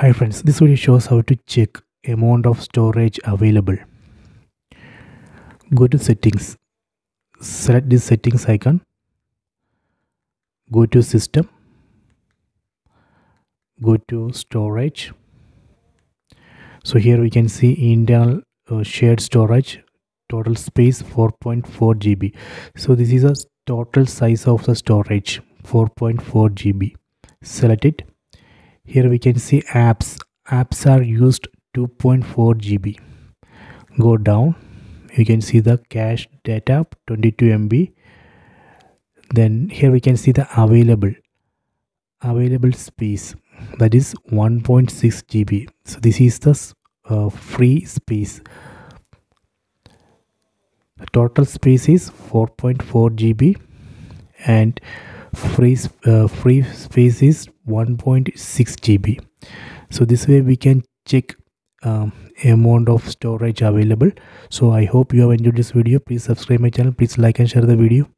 Hi friends, this video shows how to check amount of storage available. Go to settings, select this settings icon, go to system, go to storage. So here we can see internal uh, shared storage, total space 4.4 GB. So this is a total size of the storage 4.4 GB. Select it here we can see apps. Apps are used 2.4 GB go down. You can see the cache data 22 MB then here we can see the available available space. That is 1.6 GB so this is the uh, free space. The total space is 4.4 GB and free uh, free space is 1.6 GB so this way we can check um, amount of storage available. So I hope you have enjoyed this video. Please subscribe my channel. Please like and share the video